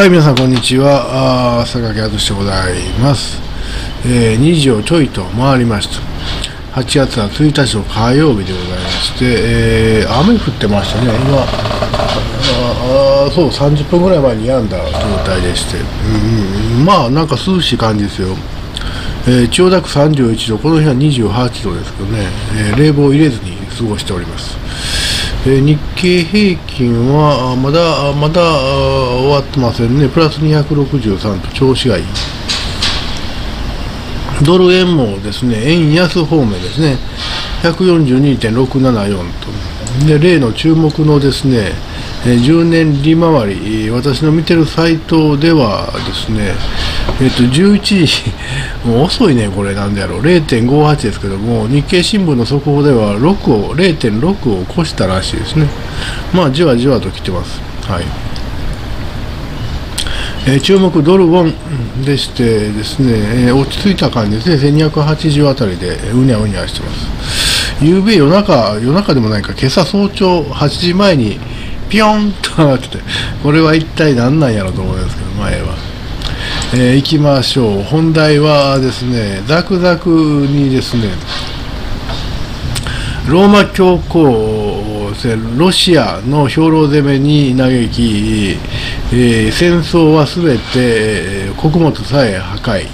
はい、皆さん、こんにちは。あ榊敦でございます。えー、2時をちょいと回りました。8月は1日の火曜日でございまして、えー、雨降ってましたね。今、ああそう、30分ぐらい前に病んだ状態でして、うん、まあ、なんか涼しい感じですよ。えー、千代田区31度、この日は28度ですけどね、えー、冷房入れずに過ごしております。え、日経平均はまだまだ終わってませんね、プラス263と調子がいい。ドル円もですね、円安方面ですね、142.674と。で、例の注目のですね、10年利回り、私の見てるサイトではですね、えっと、11時、もう遅いね、これ、なんでやろう、0.58ですけども、日経新聞の速報では6を、0.6を越したらしいですね。まあ、じわじわと来てます。はい。えー、注目ドルウォンでしてですね、えー、落ち着いた感じですね、1280あたりでうにゃうにゃしてます。夕べ夜中、夜中でもないか、今朝早朝8時前にピヨンと上がってて、これは一体何なんやろうと思いますけど、前は。えー、行きましょう。本題はですね、ザクザクにですね、ローマ教皇、ロシアの兵糧攻めに嘆き、えー、戦争はすべて、穀物さえ破壊、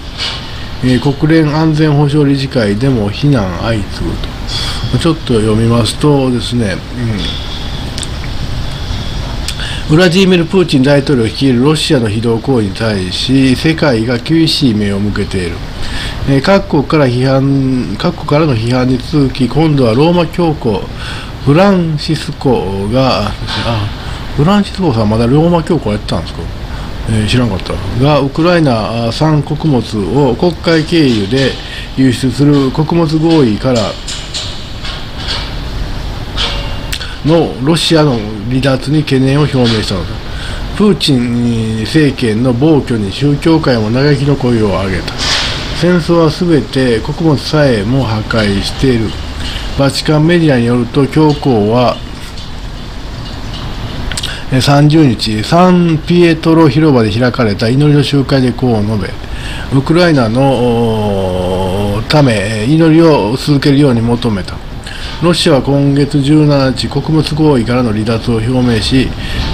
えー、国連安全保障理事会でも非難相次ぐと。ちょっと読みますとですね、うんウラジーミル・プーチン大統領率いるロシアの非道行為に対し世界が厳しい目を向けている、えー、各国から批判各国からの批判に続き今度はローマ教皇フランシスコがあフランシスコさんまだローマ教皇やってたんですか、えー、知らんかった。がウクライナ産穀物を国会経由で輸出する穀物合意からのロシアの離脱に懸念を表明したのだ。プーチン政権の暴挙に宗教界も嘆きの声を上げた。戦争は全て穀物さえも破壊している。バチカンメディアによると教皇は30日、サンピエトロ広場で開かれた祈りの集会でこう述べ、ウクライナのため祈りを続けるように求めた。ロシアは今月17日、穀物合意からの離脱を表明し、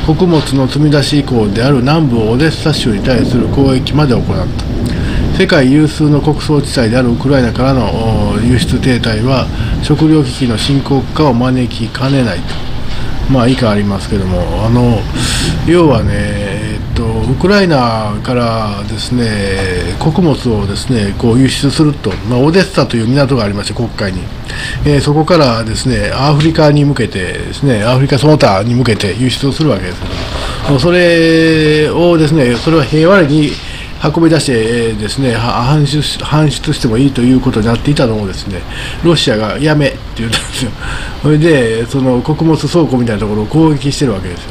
穀物の積み出し以降である南部オデッサ州に対する攻撃まで行った。世界有数の穀倉地帯であるウクライナからの輸出停滞は食糧危機の深刻化を招きかねないと。まあ以下ありますけども、あの要はね、ウクライナからですね穀物をですねこう輸出すると、まあ、オデッサという港がありまして、国会に、えー、そこからですねアフリカに向けて、ですねアフリカその他に向けて輸出をするわけですけど、それをですねそれは平和に運び出してえですね搬出搬出してもいいということになっていたのをですねロシアがやめって言ったんですよ、それでその穀物倉庫みたいなところを攻撃してるわけですよ。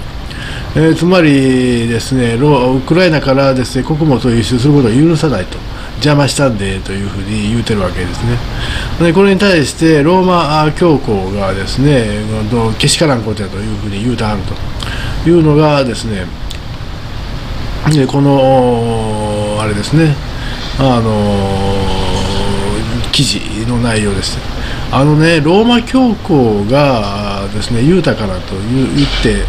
えー、つまりですねウクライナからですね穀物を輸出することを許さないと邪魔したんでというふうに言うてるわけですね。でこれに対してローマ教皇がですねけしからんことやというふうに言うてはるというのがですねでこのあれですねあの記事の内容です。あのねローマ教皇がですね豊かなと言って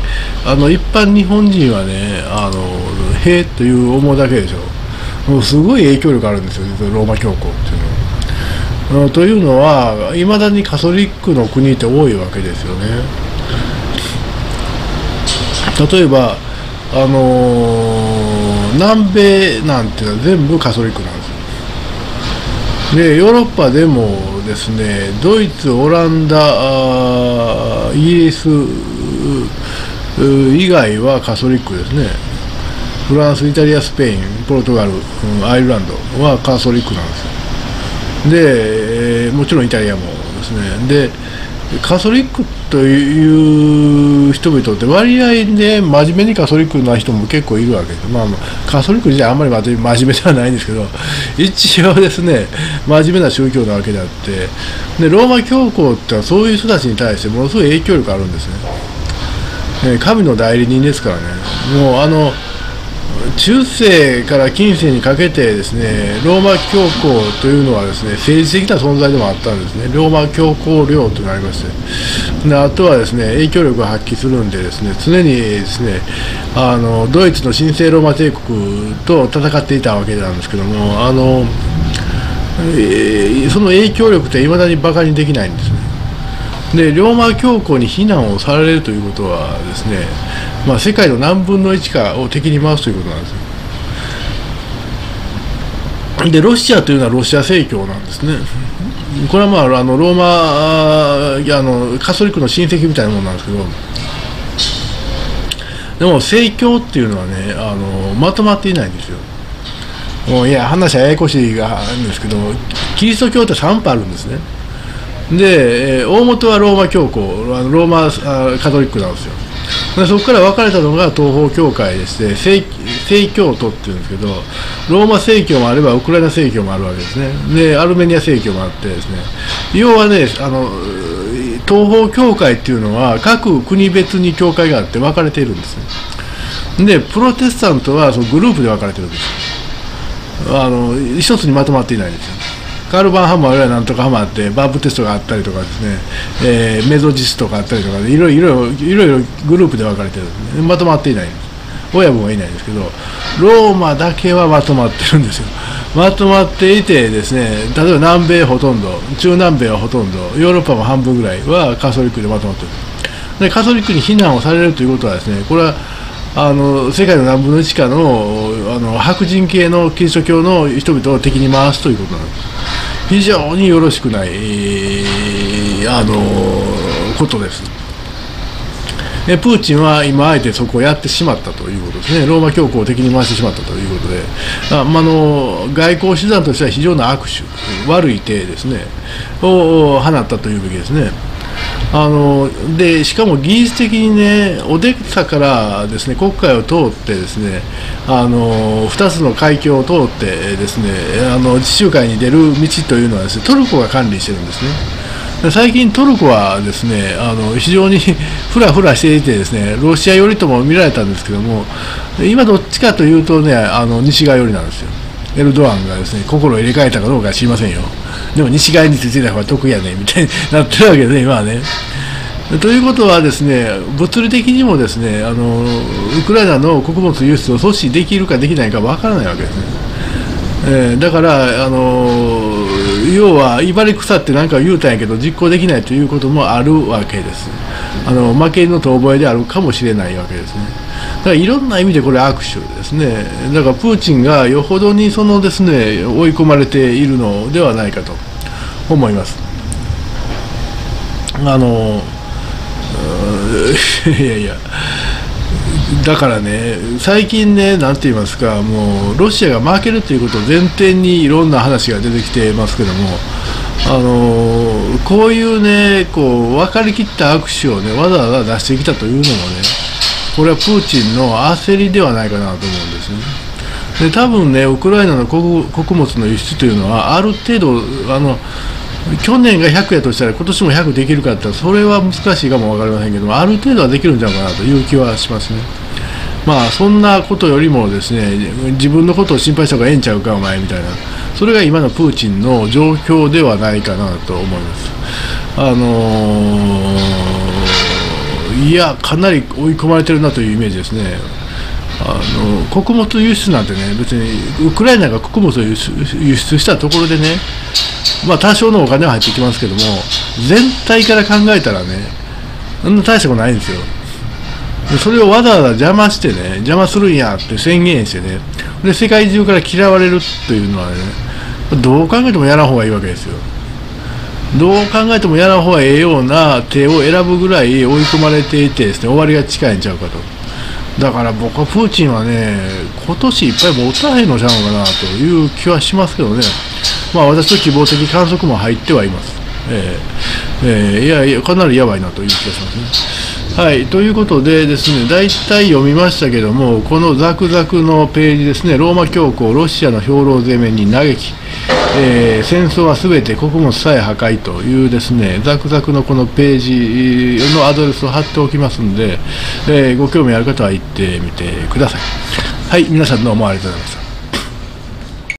あの一般日本人はねあの「へえ」という思うだけでしょもうすごい影響力あるんですよローマ教皇っていうのは。というのはいまだにカソリックの国って多いわけですよね。例えばあのー、南米なんていうのは全部カソリックなんですよ。でヨーロッパでもですねドイツオランダイギリス以外はカソリックですね。フランスイタリアスペインポルトガルアイルランドはカソリックなんですよ。でもちろんイタリアもですね。でカソリックという人々って割合で真面目にカソリックな人も結構いるわけで、まあ、カソリック自体あんまり真面目ではないんですけど一応ですね真面目な宗教なわけであってでローマ教皇ってのはそういう人たちに対してものすごい影響力あるんですね、神の代理人ですからね。もうあの中世から近世にかけてですねローマ教皇というのはですね政治的な存在でもあったんですね。ローマ教皇領となりまして。であとはですね影響力を発揮するんでですね常にですねあのドイツの神聖ローマ帝国と戦っていたわけなんですけどもあの、えー、その影響力っていまだにバカにできないんですね。でローマ教皇に非難をされるということはですねまあ、世界の何分の1かを敵に回すということなんですよ。でロシアというのはロシア正教なんですね。これはまああのローマあのカトリックの親戚みたいなものなんですけどでも正教っていうのはねあのまとまっていないんですよ。もういや話はややこしいがあるんですけどキリスト教って3派あるんですね。で大元はローマ教皇ローマカトリックなんですよ。でそこから分かれたのが東方教会でして正正教徒っていうんですけどローマ正教もあればウクライナ正教もあるわけですね。でアルメニア正教もあってですね。要はねあの東方教会っていうのは各国別に教会があって分かれているんですね。でプロテスタントはそのグループで分かれてるんです。あの一つにまとまっていないんですよ。カルバンハムあるいはなんとかハマーってバーブテストがあったりとかですね、えー、メゾジスとかあったりとかいろいろいろいろグループで分かれてるんですね。まとまっていないんです。親分はいないんですけどローマだけはまとまってるんですよ。まとまっていてですね例えば南米ほとんど中南米はほとんどヨーロッパも半分ぐらいはカトリックでまとまってる。でカトリックに非難をされるということはですねこれはあの世界の何分の1かのあの白人系のキリスト教の人々を敵に回すということなんです。非常によろしくない、あのことです。で。プーチンは今あえてそこをやってしまったということですね、ローマ教皇を敵に回してしまったということで、あまあの外交手段としては非常な握手、悪い手ですね、を放ったというべきですね。あのでしかも技術的にね、オデッサからですね国会を通ってですねあの2つの海峡を通ってですねあの地中海に出る道というのはです、ね、トルコが管理してるんですね。最近トルコはですねあの非常にふらふらしていてですねロシア寄りとも見られたんですけども今どっちかというとねあの西側寄りなんですよエルドアンがですね心を入れ替えたかどうかは知りませんよでも西側についてた方が得やねみたいになってるわけで、ね、今はね。ということはですね物理的にもですねあのウクライナの穀物輸出を阻止できるかできないかわからないわけですね。えー、だからあの要は威張り腐って何か言うたんやけど実行できないということもあるわけですあの負けの遠吠えであるかもしれないわけですねだからいろんな意味でこれ握手ですね。だからプーチンがよほどにそのですね追い込まれているのではないかと思います。あの いやいや。だからね、最近ね、なんて言いますか、もうロシアが負けるということを前提にいろんな話が出てきてますけども、あのこういうね、こう分かりきった握手をね、わざわざ出してきたというのもね、これはプーチンの焦りではないかなと思うんですね。で多分ね、ウクライナの穀物の輸出というのは、ある程度、あの去年が100やとしたら今年も100できるかってそれは難しいかも分かりませんけどもある程度はできるんじゃないかなという気はしますね。まあそんなことよりもですね自分のことを心配した方がええんちゃうかお前みたいなそれが今のプーチンの状況ではないかなと思います。あのー、いやかなり追い込まれてるなというイメージですね。あの穀物輸出なんてね別にウクライナが穀物を輸出したところでねまあ多少のお金は入ってきますけども全体から考えたらねそんな大したことないんですよそれをわざわざ邪魔してね邪魔するんやって宣言してねで世界中から嫌われるというのはねどう考えてもやらん方がいいわけですよどう考えてもやらん方がええような手を選ぶぐらい追い込まれていてですね終わりが近いんちゃうかとだから僕はプーチンはね今年いっぱい持たへんのちゃうかなという気はしますけどねまあ、私の希望的観測も入ってはいます。えーえー、いやいや、かなりやばいなという気がしますね。はい、ということでですね、大体読みましたけども、このザクザクのページですね、ローマ教皇、ロシアの兵糧攻めに嘆き、えー、戦争はすべて穀物さえ破壊というですね、ザクザクのこのページのアドレスを貼っておきますんで、えー、ご興味ある方は行ってみてください。はい皆さんどうもありがとうございました